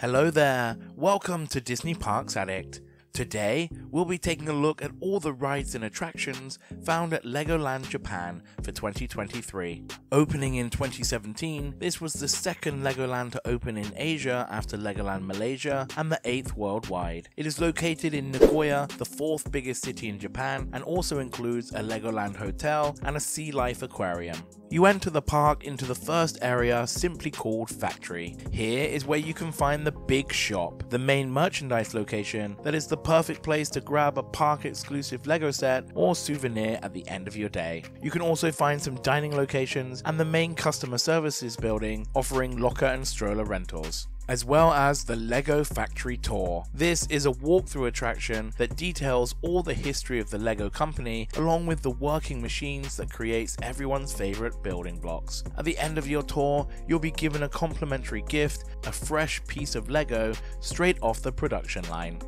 Hello there, welcome to Disney Parks Addict. Today, we'll be taking a look at all the rides and attractions found at Legoland Japan for 2023. Opening in 2017, this was the second Legoland to open in Asia after Legoland Malaysia and the eighth worldwide. It is located in Nagoya, the fourth biggest city in Japan, and also includes a Legoland hotel and a sea life aquarium. You enter the park into the first area simply called Factory. Here is where you can find the big shop, the main merchandise location that is the perfect place to grab a park exclusive Lego set or souvenir at the end of your day. You can also find some dining locations and the main customer services building offering locker and stroller rentals as well as the LEGO Factory Tour. This is a walkthrough attraction that details all the history of the LEGO company along with the working machines that creates everyone's favourite building blocks. At the end of your tour, you'll be given a complimentary gift, a fresh piece of LEGO straight off the production line.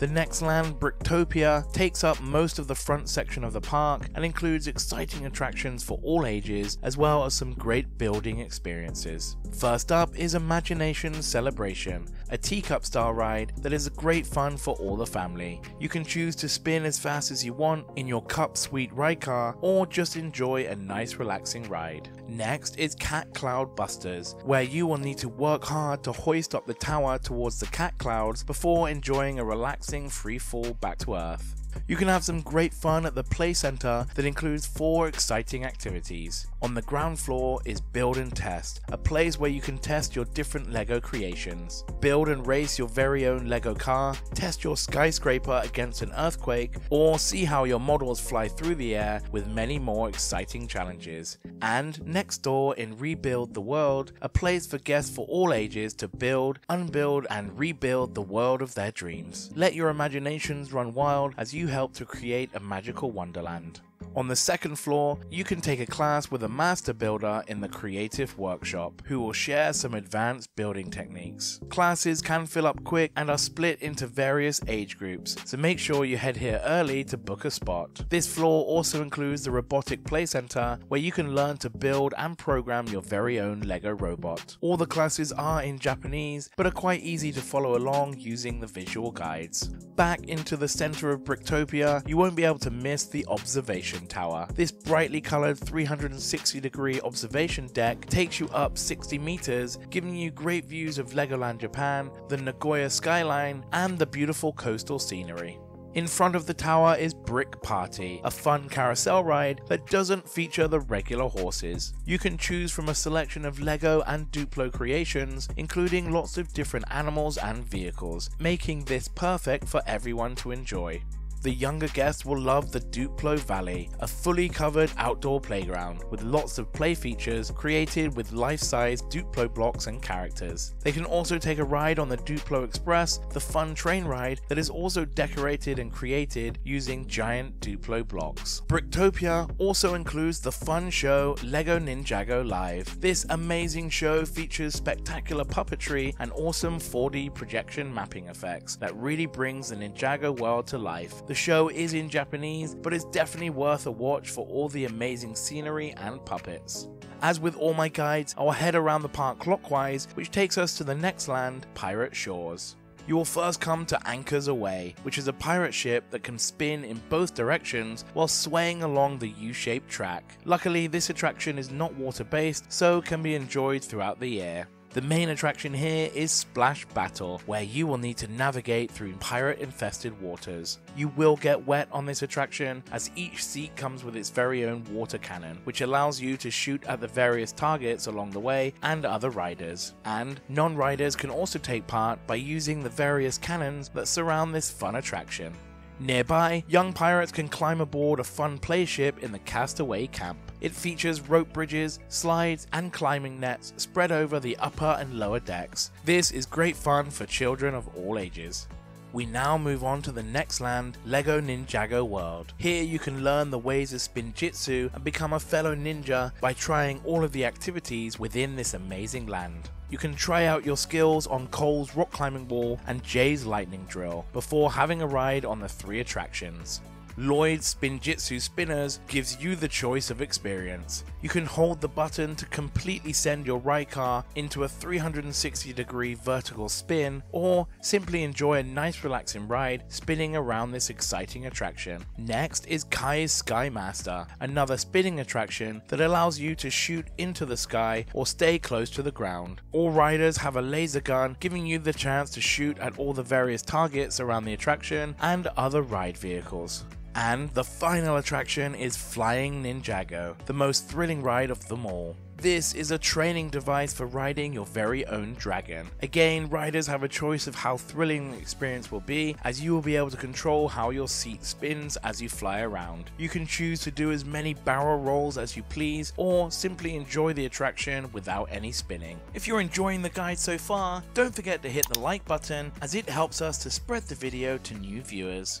The next land, Bricktopia, takes up most of the front section of the park and includes exciting attractions for all ages as well as some great building experiences. First up is Imagination Celebration, a teacup style ride that is great fun for all the family. You can choose to spin as fast as you want in your Cup sweet ride car or just enjoy a nice relaxing ride. Next is Cat Cloud Busters, where you will need to work hard to hoist up the tower towards the cat clouds before enjoying a relaxing free fall back to Earth. You can have some great fun at the Play Center that includes four exciting activities. On the ground floor is Build and Test, a place where you can test your different LEGO creations. Build and race your very own LEGO car, test your skyscraper against an earthquake, or see how your models fly through the air with many more exciting challenges. And next door in Rebuild the World, a place for guests for all ages to build, unbuild, and rebuild the world of their dreams. Let your imaginations run wild as you help to create a magical wonderland. On the second floor, you can take a class with a master builder in the Creative Workshop, who will share some advanced building techniques. Classes can fill up quick and are split into various age groups, so make sure you head here early to book a spot. This floor also includes the Robotic Play Center, where you can learn to build and program your very own LEGO robot. All the classes are in Japanese, but are quite easy to follow along using the visual guides. Back into the center of Bricktopia, you won't be able to miss the observation tower. This brightly coloured 360 degree observation deck takes you up 60 meters, giving you great views of Legoland Japan, the Nagoya skyline, and the beautiful coastal scenery. In front of the tower is Brick Party, a fun carousel ride that doesn't feature the regular horses. You can choose from a selection of LEGO and Duplo creations, including lots of different animals and vehicles, making this perfect for everyone to enjoy the younger guests will love the Duplo Valley, a fully covered outdoor playground with lots of play features created with life-size Duplo blocks and characters. They can also take a ride on the Duplo Express, the fun train ride that is also decorated and created using giant Duplo blocks. Bricktopia also includes the fun show LEGO Ninjago Live. This amazing show features spectacular puppetry and awesome 4D projection mapping effects that really brings the Ninjago world to life. The show is in Japanese, but it's definitely worth a watch for all the amazing scenery and puppets. As with all my guides, I will head around the park clockwise, which takes us to the next land, Pirate Shores. You will first come to Anchors Away, which is a pirate ship that can spin in both directions while swaying along the U-shaped track. Luckily, this attraction is not water based, so can be enjoyed throughout the year. The main attraction here is Splash Battle, where you will need to navigate through pirate infested waters. You will get wet on this attraction, as each seat comes with its very own water cannon, which allows you to shoot at the various targets along the way and other riders. And non riders can also take part by using the various cannons that surround this fun attraction. Nearby, young pirates can climb aboard a fun playship in the Castaway Camp. It features rope bridges, slides, and climbing nets spread over the upper and lower decks. This is great fun for children of all ages. We now move on to the next land, LEGO Ninjago World. Here you can learn the ways of Spinjitzu and become a fellow ninja by trying all of the activities within this amazing land. You can try out your skills on Cole's rock climbing wall and Jay's lightning drill before having a ride on the three attractions. Lloyd Spinjitzu Spinners gives you the choice of experience. You can hold the button to completely send your car into a 360 degree vertical spin, or simply enjoy a nice relaxing ride spinning around this exciting attraction. Next is Kai's Skymaster, another spinning attraction that allows you to shoot into the sky or stay close to the ground. All riders have a laser gun giving you the chance to shoot at all the various targets around the attraction and other ride vehicles. And the final attraction is Flying Ninjago, the most thrilling ride of them all. This is a training device for riding your very own dragon. Again, riders have a choice of how thrilling the experience will be, as you will be able to control how your seat spins as you fly around. You can choose to do as many barrel rolls as you please, or simply enjoy the attraction without any spinning. If you're enjoying the guide so far, don't forget to hit the like button, as it helps us to spread the video to new viewers.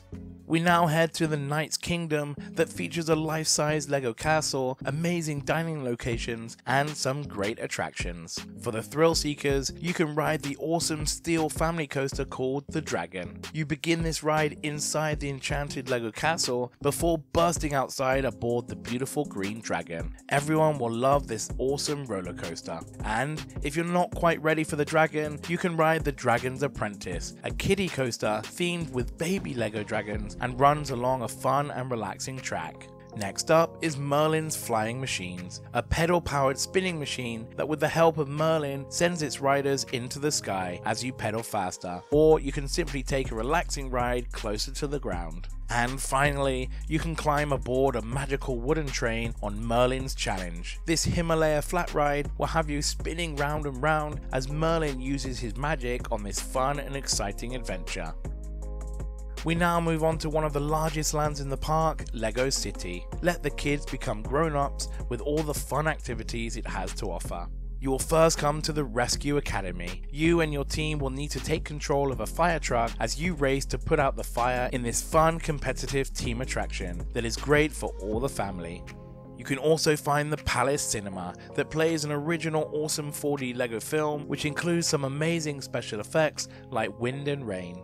We now head to the Knight's Kingdom that features a life-size Lego castle, amazing dining locations, and some great attractions. For the thrill seekers, you can ride the awesome steel family coaster called the Dragon. You begin this ride inside the enchanted Lego castle before bursting outside aboard the beautiful green dragon. Everyone will love this awesome roller coaster. And if you're not quite ready for the dragon, you can ride the Dragon's Apprentice, a kiddie coaster themed with baby Lego dragons and runs along a fun and relaxing track. Next up is Merlin's Flying Machines, a pedal powered spinning machine that, with the help of Merlin, sends its riders into the sky as you pedal faster, or you can simply take a relaxing ride closer to the ground. And finally, you can climb aboard a magical wooden train on Merlin's Challenge. This Himalaya flat ride will have you spinning round and round as Merlin uses his magic on this fun and exciting adventure. We now move on to one of the largest lands in the park, LEGO City. Let the kids become grown-ups with all the fun activities it has to offer. You will first come to the Rescue Academy. You and your team will need to take control of a fire truck as you race to put out the fire in this fun competitive team attraction that is great for all the family. You can also find the Palace Cinema that plays an original awesome 4D LEGO film which includes some amazing special effects like wind and rain.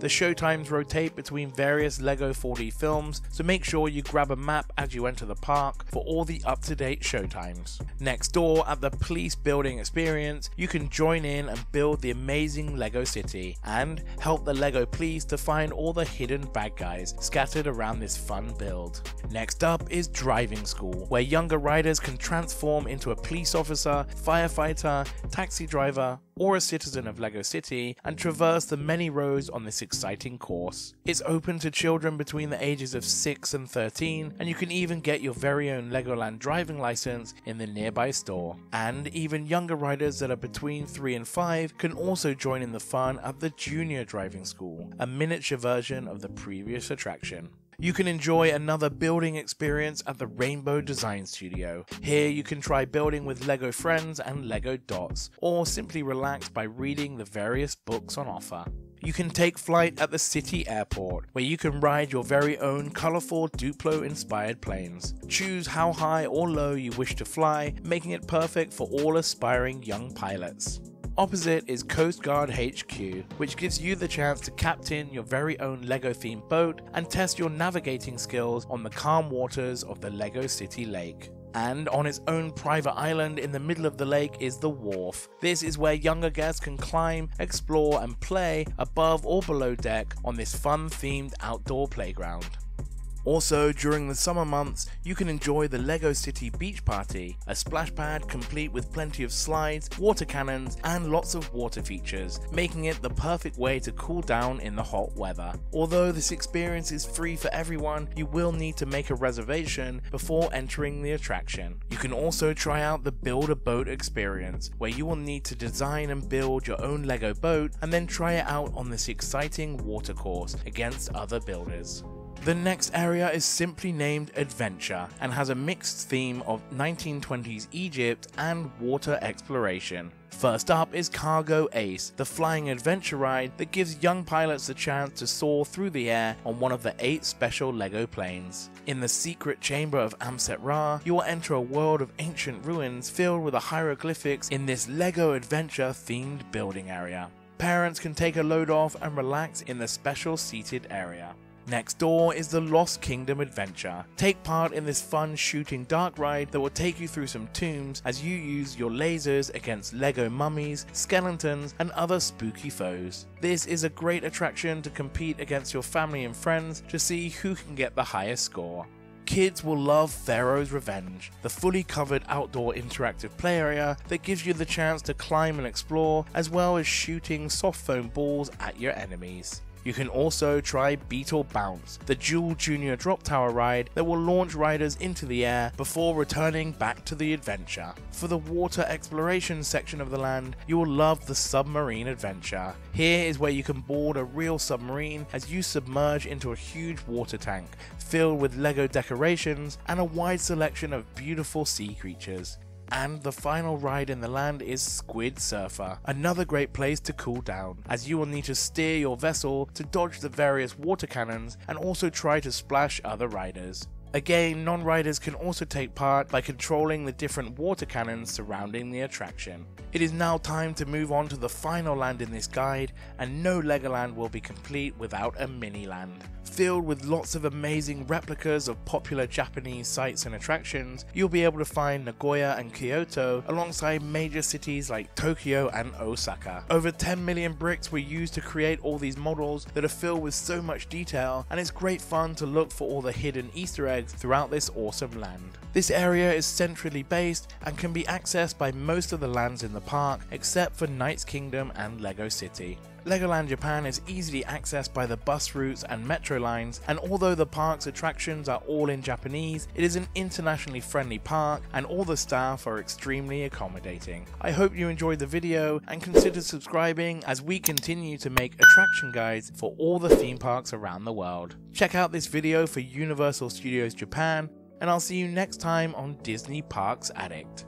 The showtimes rotate between various LEGO 4D films, so make sure you grab a map as you enter the park for all the up to date showtimes. Next door at the Police Building Experience, you can join in and build the amazing LEGO city and help the LEGO police to find all the hidden bad guys scattered around this fun build. Next up is Driving School, where younger riders can transform into a police officer, firefighter, taxi driver, or a citizen of LEGO City and traverse the many roads on this exciting course. It's open to children between the ages of 6 and 13, and you can even get your very own Legoland driving license in the nearby store. And even younger riders that are between 3 and 5 can also join in the fun at the Junior Driving School, a miniature version of the previous attraction. You can enjoy another building experience at the Rainbow Design Studio. Here you can try building with LEGO friends and LEGO dots, or simply relax by reading the various books on offer. You can take flight at the city airport, where you can ride your very own colourful Duplo inspired planes. Choose how high or low you wish to fly, making it perfect for all aspiring young pilots. Opposite is Coast Guard HQ, which gives you the chance to captain your very own LEGO themed boat and test your navigating skills on the calm waters of the LEGO City Lake. And on its own private island in the middle of the lake is the wharf. This is where younger guests can climb, explore, and play above or below deck on this fun themed outdoor playground. Also, during the summer months, you can enjoy the LEGO City Beach Party, a splash pad complete with plenty of slides, water cannons, and lots of water features, making it the perfect way to cool down in the hot weather. Although this experience is free for everyone, you will need to make a reservation before entering the attraction. You can also try out the Build a Boat experience, where you will need to design and build your own LEGO boat and then try it out on this exciting water course against other builders. The next area is simply named Adventure and has a mixed theme of 1920s Egypt and water exploration. First up is Cargo Ace, the flying adventure ride that gives young pilots the chance to soar through the air on one of the eight special LEGO planes. In the secret chamber of Amset Ra, you will enter a world of ancient ruins filled with the hieroglyphics in this LEGO adventure themed building area. Parents can take a load off and relax in the special seated area. Next door is the Lost Kingdom Adventure. Take part in this fun shooting dark ride that will take you through some tombs as you use your lasers against Lego mummies, skeletons, and other spooky foes. This is a great attraction to compete against your family and friends to see who can get the highest score. Kids will love Pharaoh's Revenge, the fully covered outdoor interactive play area that gives you the chance to climb and explore, as well as shooting soft foam balls at your enemies. You can also try Beetle Bounce, the dual junior drop tower ride that will launch riders into the air before returning back to the adventure. For the water exploration section of the land, you will love the submarine adventure. Here is where you can board a real submarine as you submerge into a huge water tank filled with LEGO decorations and a wide selection of beautiful sea creatures. And the final ride in the land is Squid Surfer, another great place to cool down, as you will need to steer your vessel to dodge the various water cannons and also try to splash other riders. Again, non-riders can also take part by controlling the different water cannons surrounding the attraction. It is now time to move on to the final land in this guide, and no Legoland will be complete without a mini land. Filled with lots of amazing replicas of popular Japanese sites and attractions, you'll be able to find Nagoya and Kyoto alongside major cities like Tokyo and Osaka. Over 10 million bricks were used to create all these models that are filled with so much detail, and it's great fun to look for all the hidden Easter eggs throughout this awesome land. This area is centrally based and can be accessed by most of the lands in the park except for Knights Kingdom and Lego City. Legoland Japan is easily accessed by the bus routes and metro lines, and although the park's attractions are all in Japanese, it is an internationally friendly park and all the staff are extremely accommodating. I hope you enjoyed the video and consider subscribing as we continue to make attraction guides for all the theme parks around the world. Check out this video for Universal Studios Japan, and I'll see you next time on Disney Parks Addict.